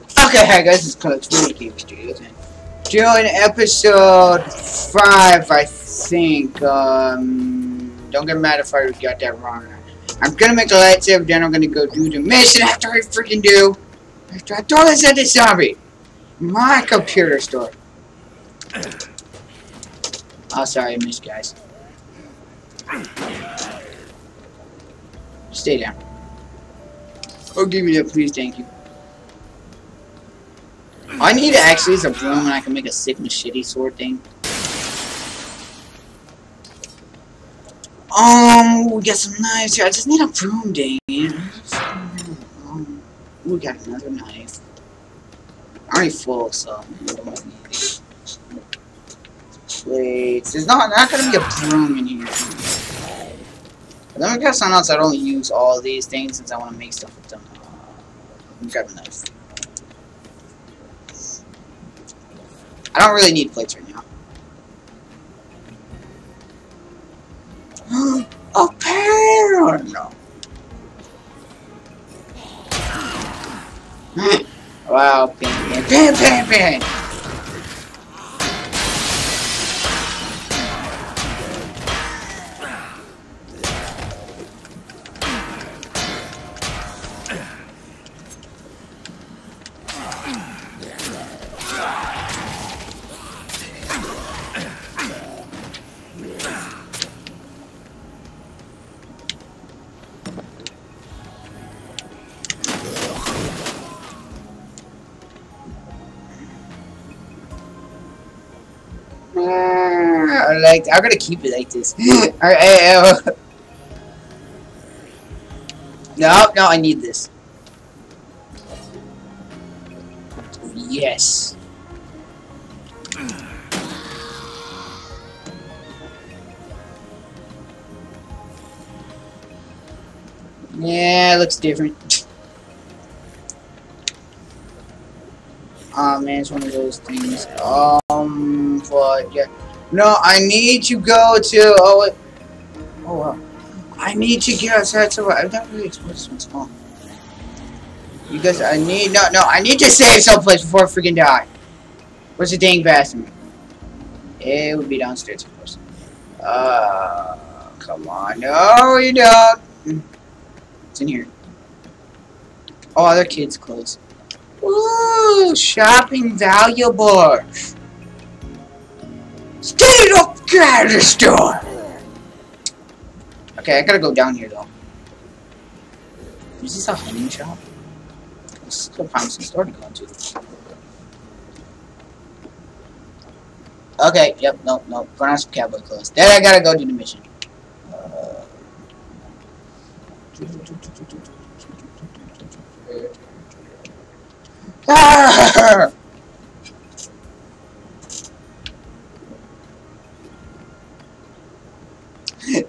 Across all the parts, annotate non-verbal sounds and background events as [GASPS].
Okay, hey guys, it's Coach Winnie Game Studios and doing episode 5, I think. Um, don't get mad if I got that wrong. I'm gonna make a lightsaber, then I'm gonna go do the mission after I freaking do. After I throw this at the zombie. My computer store. Oh, sorry, I missed, guys. Stay down. Oh, give me that, please, thank you. I need actually is a broom and I can make a sick machete sword thing. Um, we got some knives here. I just need a broom, dang it. Um, we got another knife. I'm already full, so. Wait, there's not not gonna be a broom in here. But then we got something else. I don't use all these things since I want to make stuff with them. Uh, grab a knife. I don't really need plates right now. [GASPS] a pear! No. Hmm. wow, pin, pin, pin, pin, pin! Like I'm gonna keep it like this. [GASPS] Alright, no, no, I need this. Yes. Yeah, it looks different. Oh man, it's one of those things. Um, but yeah. No, I need to go to. Oh, oh wow. I need to get outside so I've not really explored this one. Because I need no no I need to save someplace before I freaking die. Where's the dang bathroom? It would be downstairs, of course. Uh, come on. No, you don't. It's in here. Oh, other kids' clothes. Ooh, shopping valuables. Stay the store! Okay, I gotta go down here though. Is this a hunting shop? Let's still find some store to go into. Okay, yep, nope, nope. On some cowboy clothes. Then I gotta go do the mission. Uh, [LAUGHS]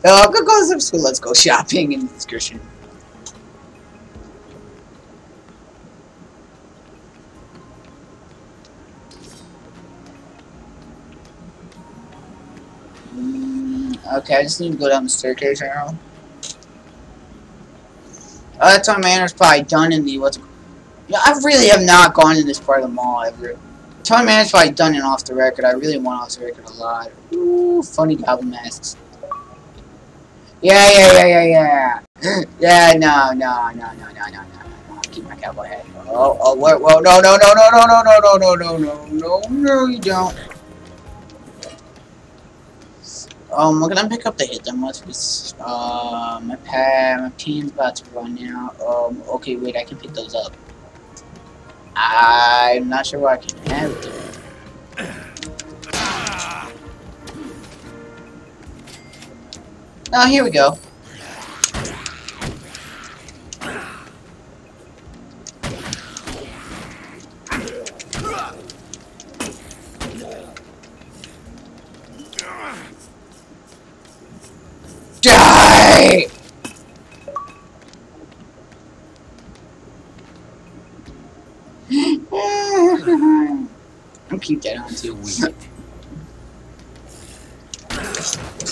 Oh, go go to school. Let's go shopping and excursion. Mm, okay, I just need to go down the staircase now. Oh, that's why is probably done in the what's. Yeah, I really have not gone in this part of the mall ever. Tom Manor's probably done it off the record. I really want off the record a lot. Ooh, funny goblin masks. Yeah, yeah, yeah, yeah, yeah. yeah, no, no, no, no, no, no, no. Keep my cowboy hat. Oh, oh, whoa, whoa, no, no, no, no, no, no, no, no, no, no, no, no, no, you don't. Um, we're gonna pick up the hit them with uh, my pad, my pin's about to run out. Um, okay, wait, I can pick those up. I'm not sure where I can have them. Oh, here we go. Die! I'll keep that on too.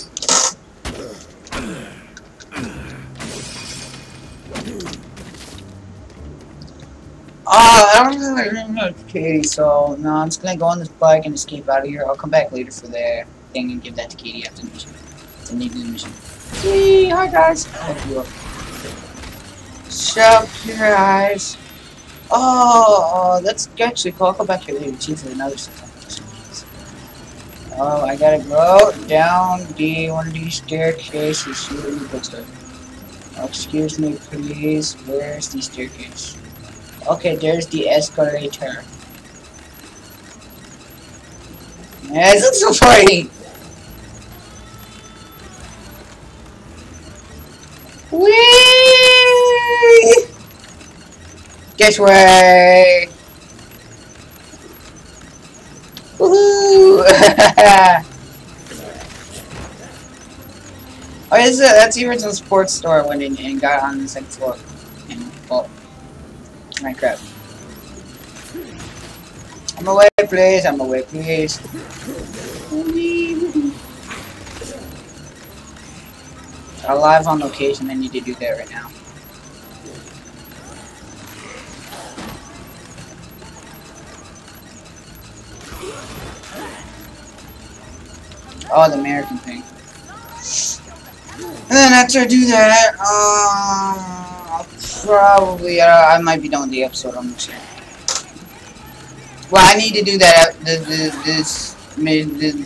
[LAUGHS] Uh, okay, so no, I'm just gonna go on this bike and escape out of here. I'll come back later for the thing and give that to Katey after the mission. The the mission. Hey, hi guys. You. Shut your eyes. Oh, that's actually cool. I'll go back here later too for another. Oh, I gotta go down the one of these staircases. Excuse me, please. Where's the staircase? Okay, there's the escalator. Yeah, looks so funny. Whee! This way. [LAUGHS] oh, is it? That's the original sports store I went in and got on the second floor. And, well, crap. I'm away, please. I'm away, please. I'm live on location. I need to do that right now. Oh, the American thing. And then after I do that, um, I'll probably, uh, I might be done with the episode, I'm not. Well, I need to do that, uh, this, this,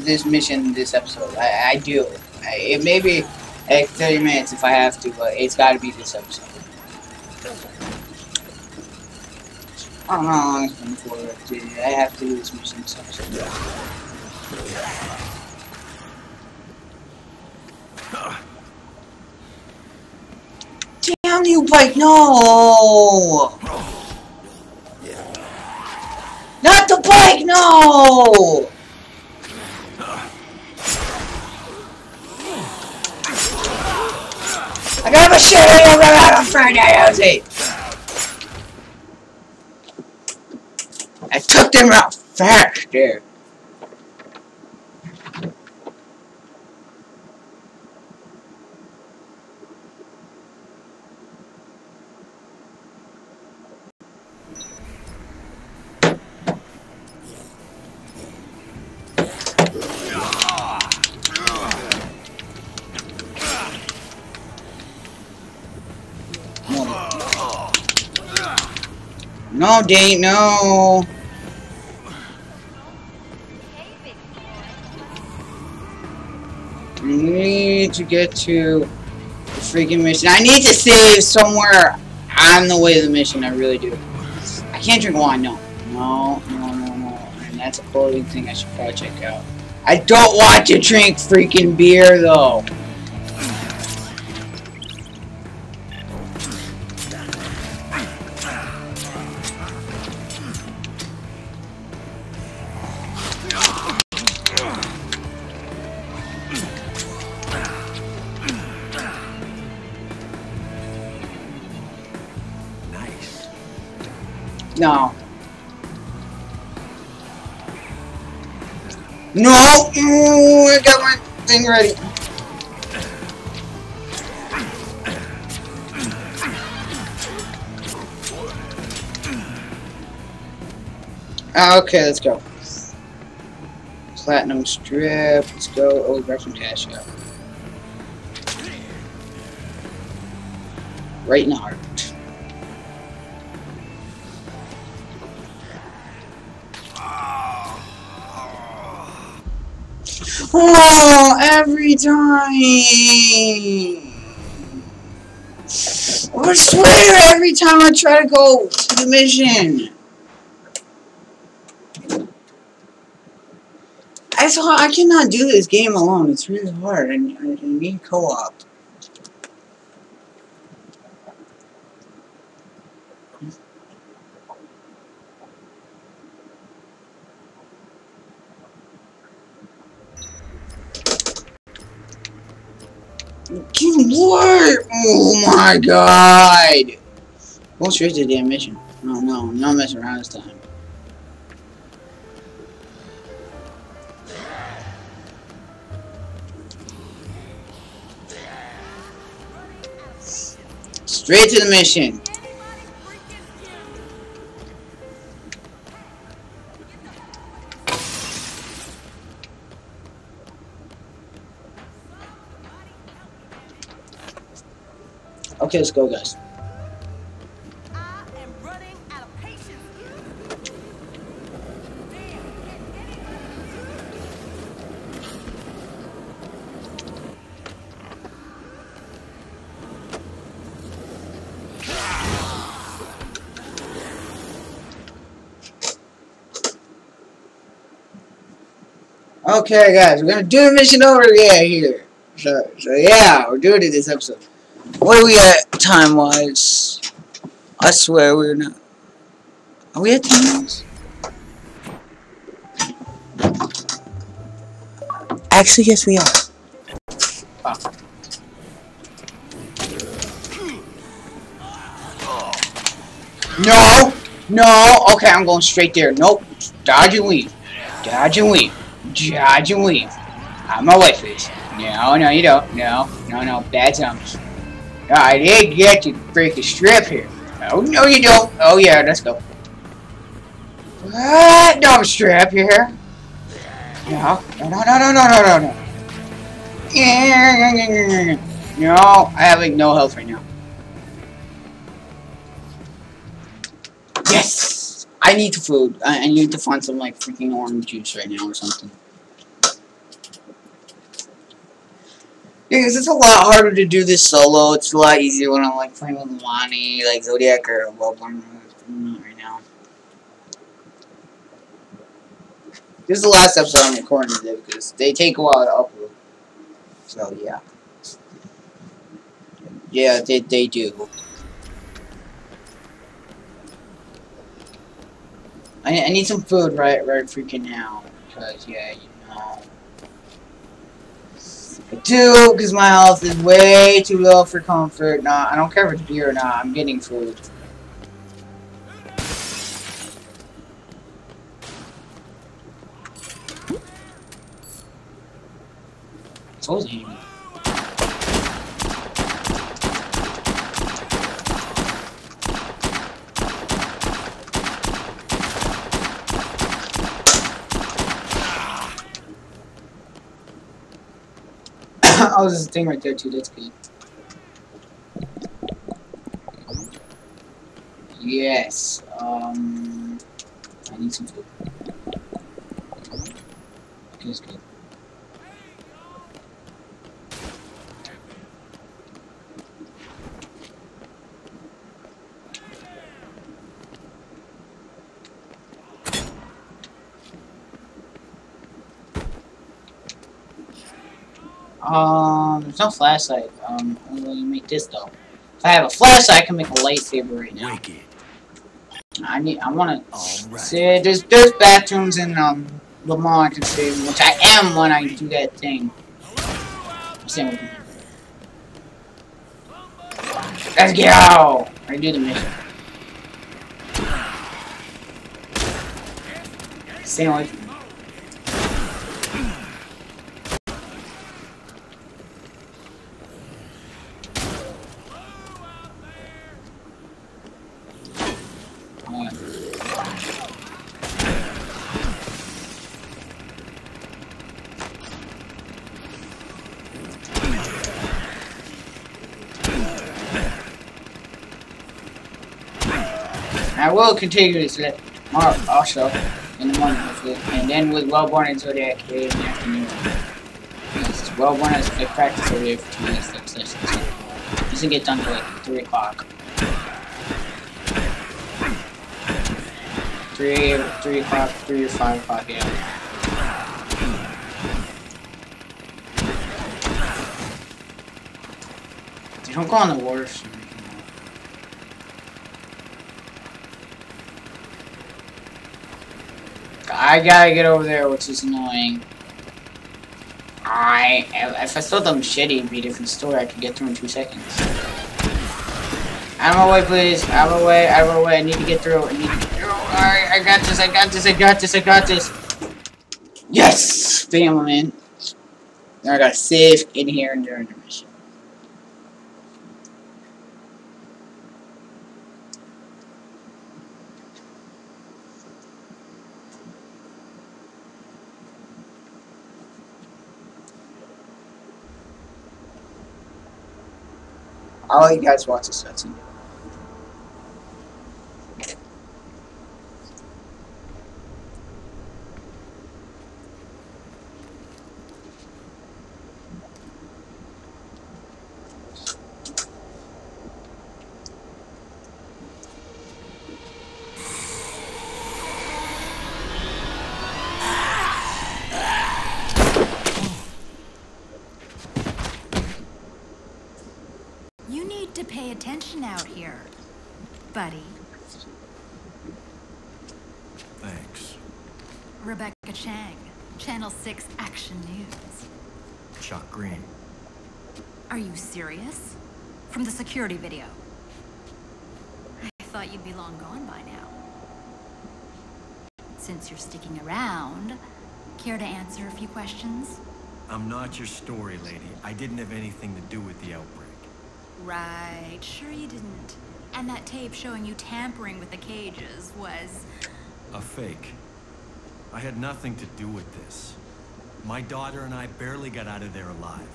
this mission, this episode. I, I do. I, it may be like 30 minutes if I have to, but it's gotta be this episode. I don't know how long it's been for, I have to do this mission this episode. Damn you, bike! No! Not the bike! No! I got a shit out of Friday, Ozzy! I took them out fast, No, date, no. I need to get to the freaking mission. I need to save somewhere on the way to the mission. I really do. I can't drink wine. No, no, no, no, no. And that's a clothing thing I should probably check out. I don't want to drink freaking beer though. Thing ready. Ah, okay, let's go. Platinum strip. Let's go. Oh, grab some cash out. Right in the heart. Oh, every time! I swear, every time I try to go to the mission. I thought I cannot do this game alone. It's really hard, and I need co-op. What? Oh my god! Well, straight to the damn mission. No, no, no messing around this time. Straight to the mission. Okay, let's go, guys. Okay, guys, we're gonna do the mission over yeah here. So, so yeah, we're doing it this episode. What are we at time wise? I swear we're not. Are we at time wise? Actually, yes, we are. No, no. Okay, I'm going straight there. Nope. Dodge and weave. Dodge and weave. Dodge and weave. How my wife is. No, no, you don't. No, no, no. Bad zombies. I did get to break a strip here. Oh, no you don't. Oh, yeah, let's go. What? Don't strip here. No, no, no, no, no, no, no, no. No, I have like no health right now. Yes! I need the food. I, I need to find some like freaking orange juice right now or something. Yeah, 'cause it's a lot harder to do this solo. It's a lot easier when I'm like playing with Lonnie, like Zodiac or Wellborn right now. This is the last episode I'm recording today because they take a while to upload. So yeah. Yeah, they, they do. I, I need some food right right freaking now. Because, yeah, you know. I do, because my health is way too low for comfort. Nah, I don't care if it's beer or not. I'm getting food. Told you. Oh, there's a thing right there too. That's good. Yes. Um, I need some food. Okay, that's good. Um, there's no flashlight. Um, well, you make this though. If I have a flashlight, I can make a lightsaber right now. Wicked. I need. I want to see. There's there's bathrooms in um Lamont and Stadium, which I am when I do that thing. Same. Let's go. I do the mission. Stay away I will continue tomorrow also in the morning and then with Wellborn and Zodiac in the afternoon. Yes, Wellborn has like practice over there for two minutes like session, so doesn't get done till like three o'clock. Three, three o'clock, three or five o'clock, yeah. Don't go on the water. so- I gotta get over there, which is annoying. I if I stole them shitty, it'd be a different story. I could get through in two seconds. Out of my way, please. Out of my way. Out of my way. I need to get through. I need to get through. Alright, I got this. I got this. I got this. I got this. Yes, bam, I'm. Now I gotta save in here during the mission. I'll you guys watch this cutscene. You need to pay attention out here, buddy. Thanks. Rebecca Chang, Channel 6 Action News. Chuck Greene. Are you serious? From the security video. I thought you'd be long gone by now. Since you're sticking around, care to answer a few questions? I'm not your story lady. I didn't have anything to do with the outbreak. Right, sure you didn't. And that tape showing you tampering with the cages was. A fake. I had nothing to do with this. My daughter and I barely got out of there alive.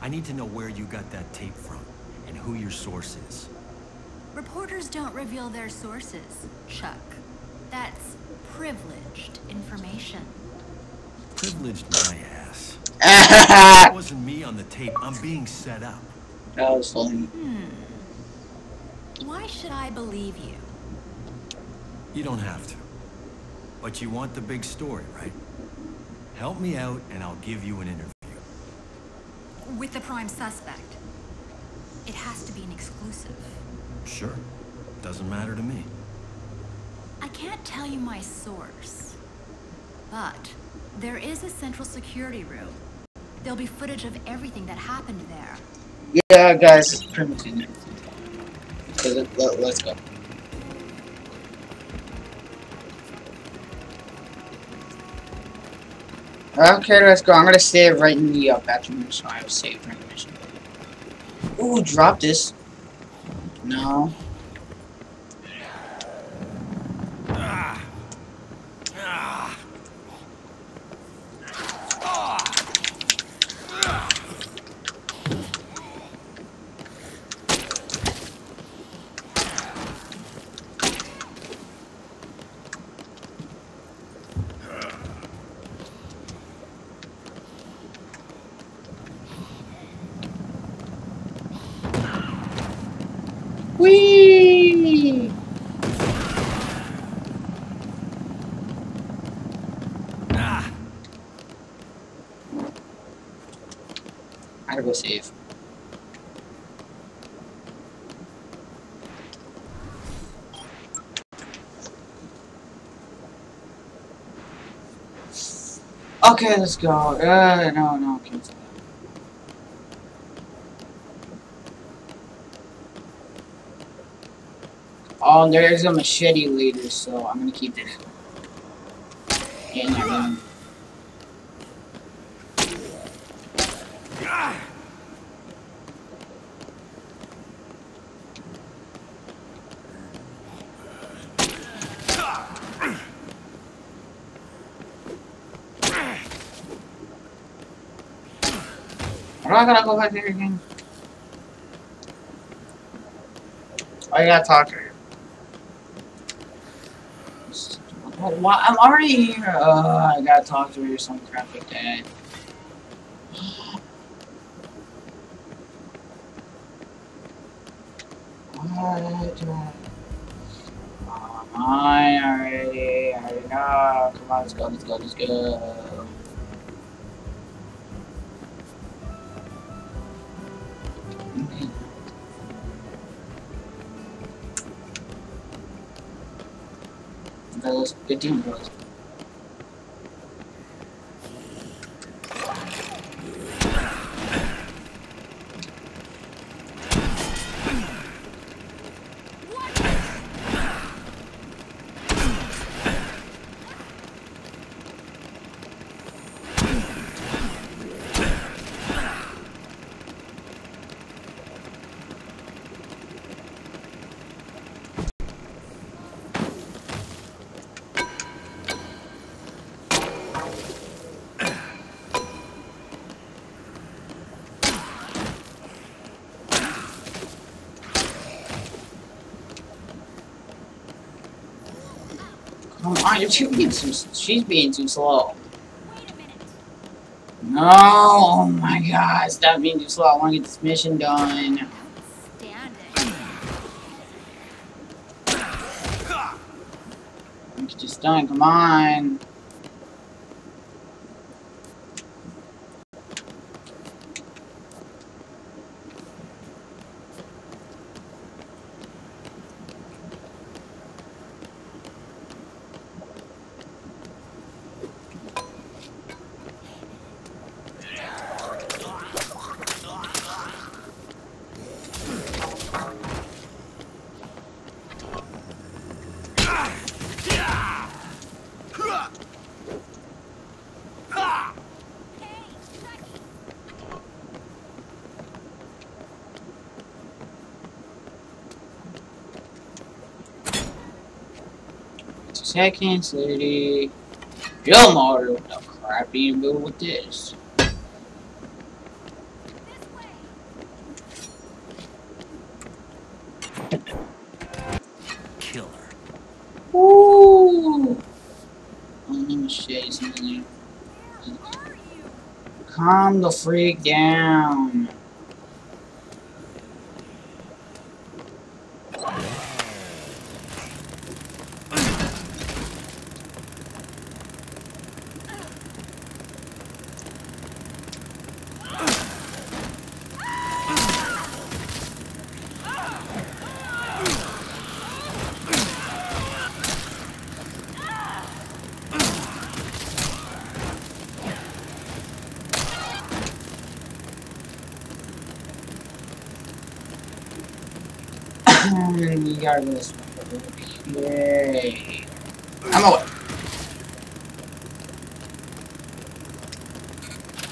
I need to know where you got that tape from and who your source is. Reporters don't reveal their sources, Chuck. That's privileged information. Privileged my ass. [LAUGHS] It that wasn't me on the tape. I'm being set up. Was funny. Hmm. Why should I believe you? You don't have to. But you want the big story, right? Help me out and I'll give you an interview. With the prime suspect. It has to be an exclusive. Sure. Doesn't matter to me. I can't tell you my source, but there is a central security room. There'll be footage of everything that happened there. Yeah, guys, it's. So let, let, let's go. Okay, let's go. I'm gonna save right in the uh, bathroom, so I have saved right in the mission. Ooh, drop this. No. Whee! Ah! I gotta go save. Okay, let's go. Uh, no, no, cancel. Oh, there's a machete later, so I'm gonna keep this. That I'm not gonna go back there again. I gotta talk to her. Why? I'm already here. Uh, I gotta talk to her or some crap like. What? Come on already. I know. Come on, let's go, let's go, let's go. that was 18 rows. You're being too. She's being too slow. Wait a minute. No, oh my god, stop being too slow. I want to get this mission done. This done, come on. Seconds, lady. Yo, Mario, what the crap are you doing with this? Killer. Ooh. Oh, let me show you something. Calm the freak down. You gotta go this way. Okay. I'm away.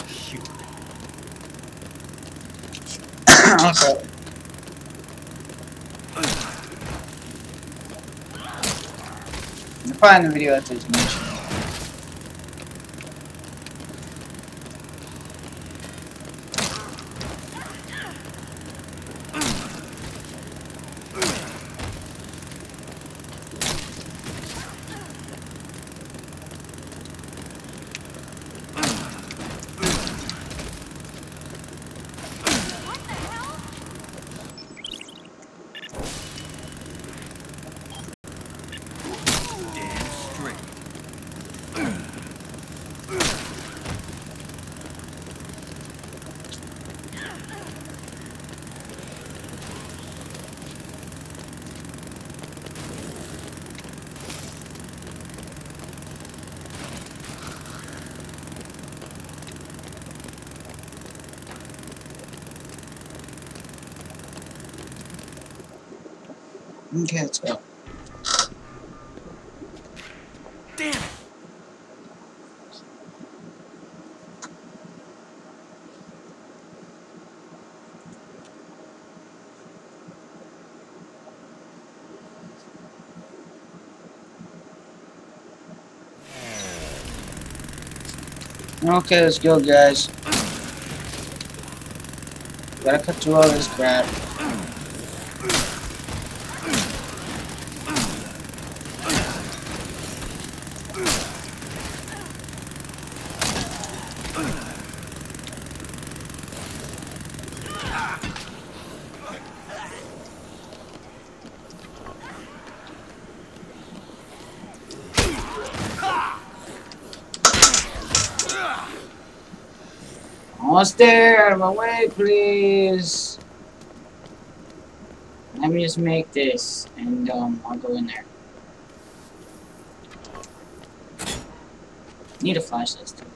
Shoot. okay. I'll Okay, let's go. Damn it. Okay, let's go, guys. Gotta cut through all this crap. Almost there, out of my way, please. Let me just make this, and um, I'll go in there. Need a flashlight still.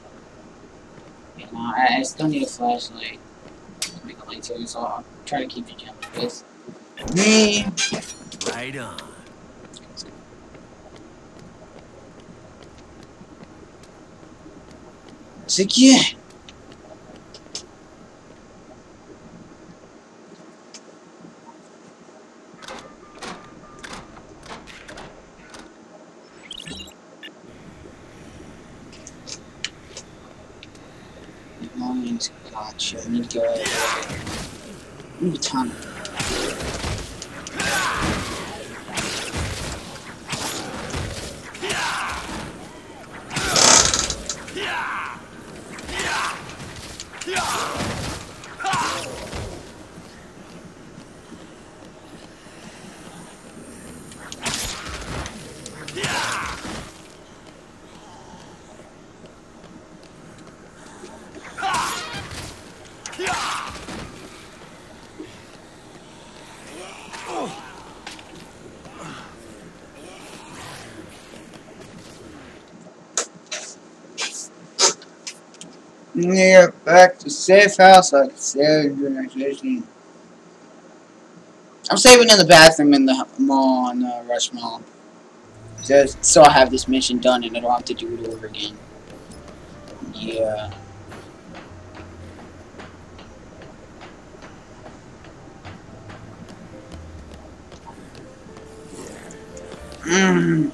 Yeah, no, I, I still need a flashlight to make a light too, so I'll try to keep the gem with me. Right on. Secure. Lines, gotcha. I need to go over there. Ooh, Yeah, back to safe house. I can save your transition. I'm saving in the bathroom in the mall in the Rush Mall. Just so I have this mission done and I don't have to do it over again. Yeah. Mm.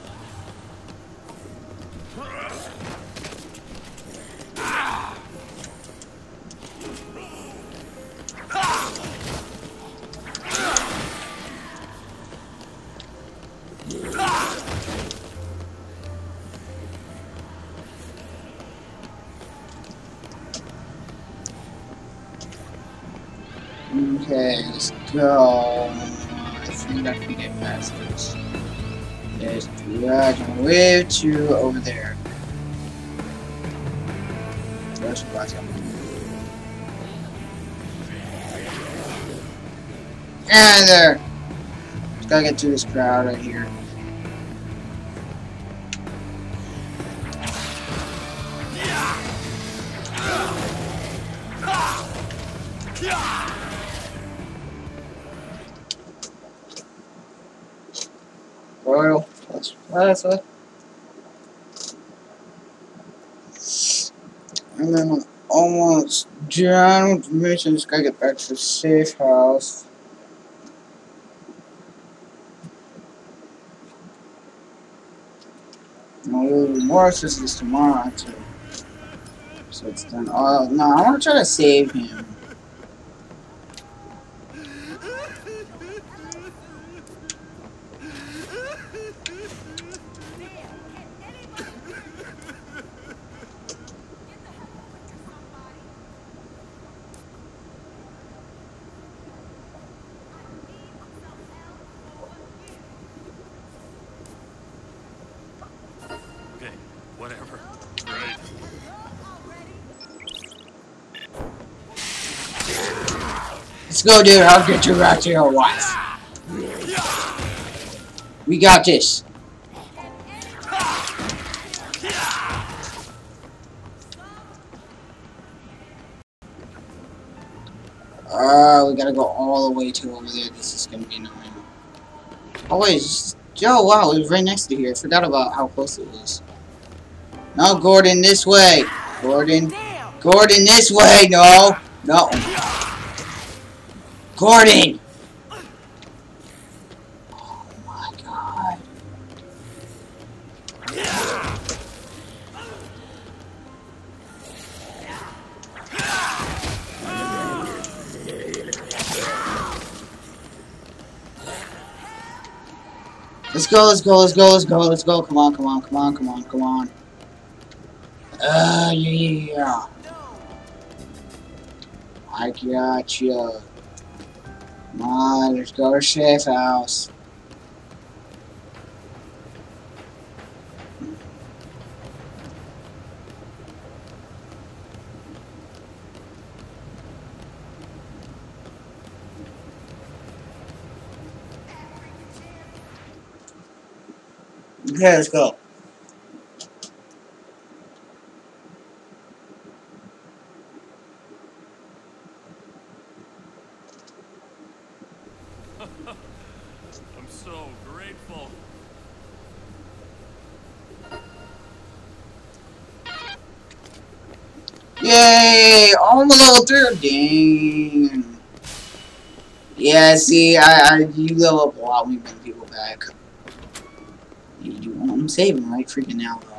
Let's go. I think I can get past this. There's dragon wave to over there. There's Plaza. And there. Just gotta get to this crowd right here. And then almost done with the mission. Just gotta get back to the safe house. I'll do more assistance tomorrow too. So it's done. Oh no, I wanna try to save him. Go, dude. I'll get you back to your wife. We got this. Uh, we gotta go all the way to over there. This is gonna be annoying. Oh wait, Joe, wow, it was right next to here. I forgot about how close it was. No, Gordon, this way. Gordon, Gordon, this way. No, no. Gordon! Oh my god. Let's go, let's go, let's go, let's go, let's go. Come on, come on, come on, come on, come on. Uh, yeah. I got you. Come on, let's go to safe house. Okay, let's go. I'm so grateful. Yay! Oh, I'm a level three. Dang. Yeah, see, I, I, you level up a lot when you bring people back. You, I'm saving right freaking now, though.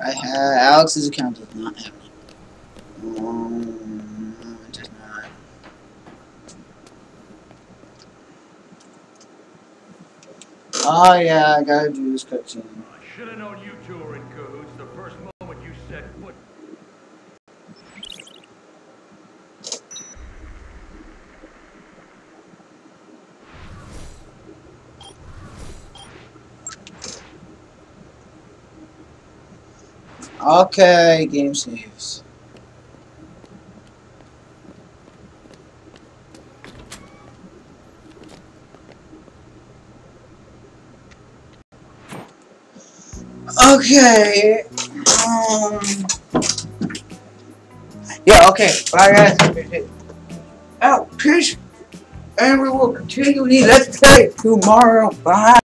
I have Alex's account does not have me. Um, no, it does not. Oh yeah, I gotta do this cutscene. I should have known you two were in cahoots the first moment you said foot. Okay, game saves. Okay. Um. Yeah. Okay. Bye guys. Oh, peace. And we will continue let's play tomorrow. Bye.